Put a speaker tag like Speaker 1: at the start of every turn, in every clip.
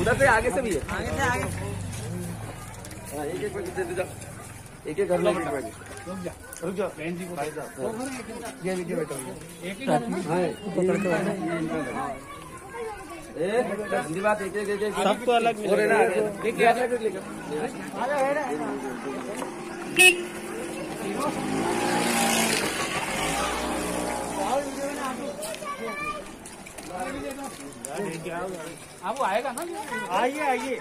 Speaker 1: उधर से आगे से भी है। आगे से आगे। हाँ एक एक एक एक घर में रुक ये लीजिए ही हाँ बैठो है। हिंदी बात एक एक एक एक सबको अलग है
Speaker 2: अब आएगा ना
Speaker 3: आइए आइए।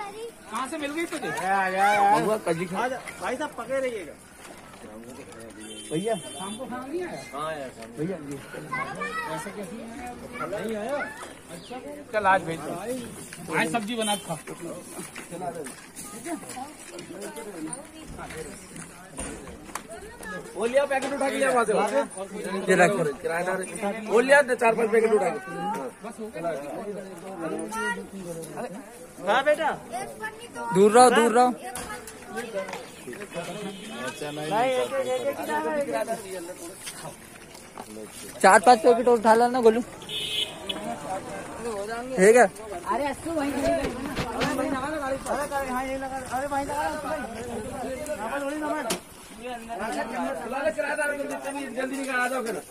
Speaker 2: कहाँ से मिल गई तुझे
Speaker 3: भाई साहब पकड़े रहिएगा।
Speaker 1: भैया।
Speaker 2: शाम को खाना नहीं आया?
Speaker 1: हाँ भैया
Speaker 2: ऐसे कैसे नहीं आया। अच्छा। चल आज भेज दो। आज सब्ज़ी बना के खा।
Speaker 1: वो पैकेट उठा के लिया वहाँ से। ये रख किराएदार वो लिया चार पाँच पैकेट उठा के।
Speaker 3: हाँ बेटा
Speaker 4: दूर रहो दूर रहो
Speaker 3: है?
Speaker 4: चार पाँच पैकेट और उठा लाना गोलू ठीक है
Speaker 3: अरे हाँ
Speaker 1: जल्दी निकल आ जाओ फिर